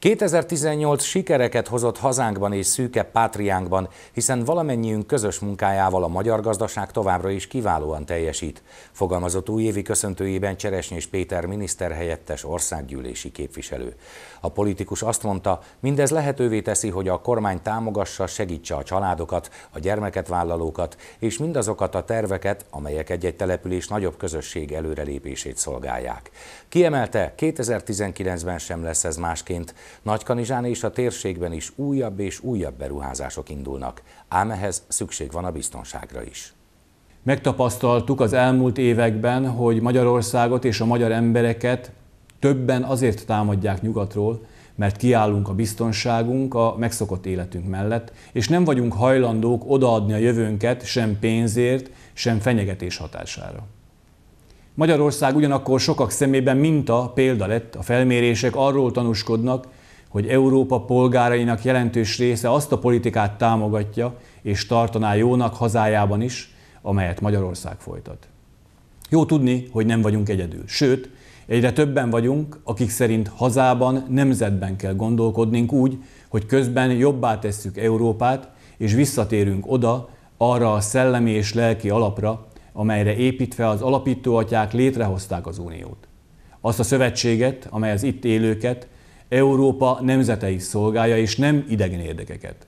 2018 sikereket hozott hazánkban és szűke pátriánkban, hiszen valamennyiünk közös munkájával a magyar gazdaság továbbra is kiválóan teljesít, fogalmazott újévi köszöntőjében Cseresnyés Péter miniszterhelyettes országgyűlési képviselő. A politikus azt mondta, mindez lehetővé teszi, hogy a kormány támogassa, segítse a családokat, a gyermeket vállalókat és mindazokat a terveket, amelyek egy-egy település nagyobb közösség előrelépését szolgálják. Kiemelte, 2019-ben sem lesz ez másként, Nagykanizsán és a térségben is újabb és újabb beruházások indulnak, ám ehhez szükség van a biztonságra is. Megtapasztaltuk az elmúlt években, hogy Magyarországot és a magyar embereket többen azért támadják nyugatról, mert kiállunk a biztonságunk, a megszokott életünk mellett, és nem vagyunk hajlandók odaadni a jövőnket sem pénzért, sem fenyegetés hatására. Magyarország ugyanakkor sokak szemében minta, példa lett, a felmérések arról tanúskodnak, hogy Európa polgárainak jelentős része azt a politikát támogatja és tartaná jónak hazájában is, amelyet Magyarország folytat. Jó tudni, hogy nem vagyunk egyedül. Sőt, egyre többen vagyunk, akik szerint hazában, nemzetben kell gondolkodnunk úgy, hogy közben jobbá tesszük Európát, és visszatérünk oda, arra a szellemi és lelki alapra, amelyre építve az alapítóatyák létrehozták az Uniót. Azt a szövetséget, amely az itt élőket, Európa nemzetei szolgálja, és nem idegen érdekeket.